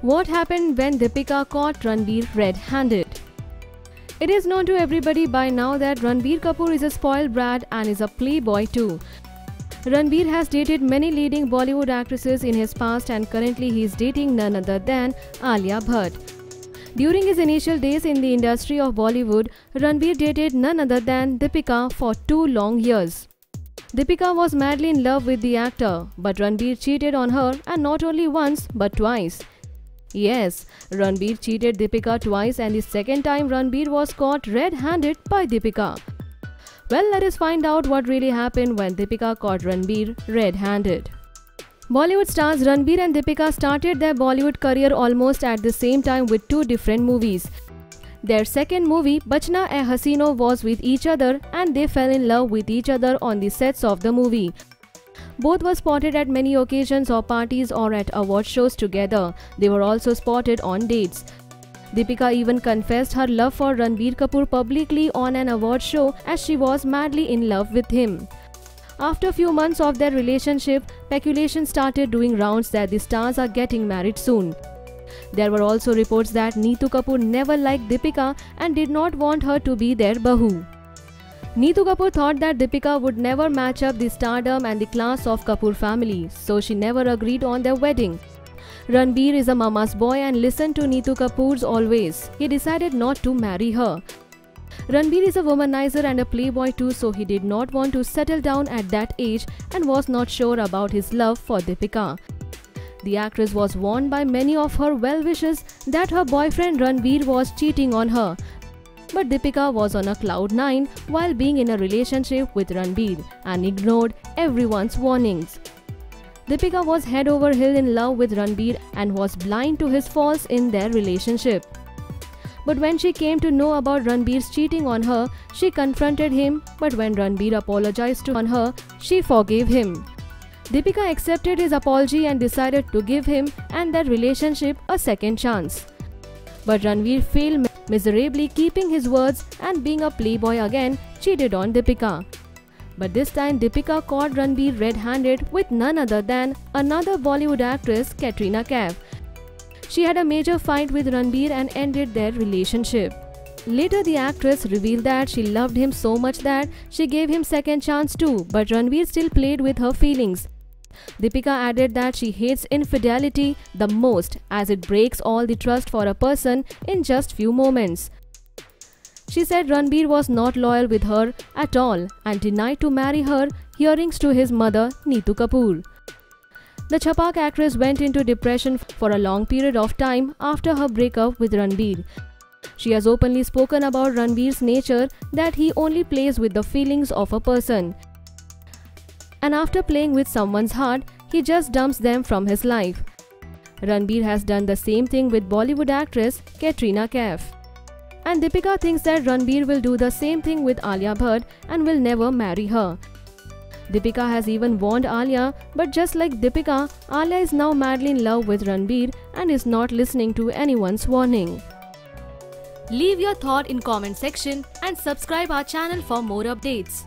What happened when Deepika caught Ranbir red-handed? It is known to everybody by now that Ranbir Kapoor is a spoiled brat and is a playboy too. Ranbir has dated many leading Bollywood actresses in his past and currently he is dating none other than Alia Bhatt. During his initial days in the industry of Bollywood, Ranbir dated none other than Deepika for two long years. Deepika was madly in love with the actor, but Ranbir cheated on her and not only once but twice. Yes, Ranbir cheated Deepika twice and the second time Ranbir was caught red-handed by Deepika. Well, let us find out what really happened when Deepika caught Ranbir red-handed. Bollywood stars Ranbir and Deepika started their Bollywood career almost at the same time with two different movies. Their second movie, Bachna Ae Hasino, was with each other and they fell in love with each other on the sets of the movie. Both were spotted at many occasions or parties or at award shows together. They were also spotted on dates. Deepika even confessed her love for Ranbir Kapoor publicly on an award show as she was madly in love with him. After a few months of their relationship, speculation started doing rounds that the stars are getting married soon. There were also reports that Neetu Kapoor never liked Deepika and did not want her to be their bahu. Neetu Kapoor thought that Deepika would never match up the stardom and the class of Kapoor family, so she never agreed on their wedding. Ranbir is a mama's boy and listened to Neetu Kapoor's always. He decided not to marry her. Ranbir is a womanizer and a playboy too so he did not want to settle down at that age and was not sure about his love for Deepika. The actress was warned by many of her well-wishers that her boyfriend Ranbir was cheating on her. But Deepika was on a cloud nine while being in a relationship with Ranbir and ignored everyone's warnings. Deepika was head over heel in love with Ranbir and was blind to his faults in their relationship. But when she came to know about Ranbir's cheating on her, she confronted him. But when Ranbir apologized to her, she forgave him. Deepika accepted his apology and decided to give him and their relationship a second chance. But Ranbir failed miserably keeping his words and being a playboy again cheated on Deepika. But this time Deepika caught Ranbir red-handed with none other than another Bollywood actress Katrina Kaif she had a major fight with Ranbir and ended their relationship. Later, the actress revealed that she loved him so much that she gave him second chance too, but Ranbir still played with her feelings. Deepika added that she hates infidelity the most as it breaks all the trust for a person in just few moments. She said Ranbir was not loyal with her at all and denied to marry her, hearings to his mother Neetu Kapoor. The Chhapak actress went into depression for a long period of time after her breakup with Ranbir. She has openly spoken about Ranbir's nature that he only plays with the feelings of a person. And after playing with someone's heart, he just dumps them from his life. Ranbir has done the same thing with Bollywood actress Katrina Kaif. And Deepika thinks that Ranbir will do the same thing with Alia Bhatt and will never marry her. Deepika has even warned Alia, but just like Deepika, Alia is now madly in love with Ranbir and is not listening to anyone's warning. Leave your thought in comment section and subscribe our channel for more updates.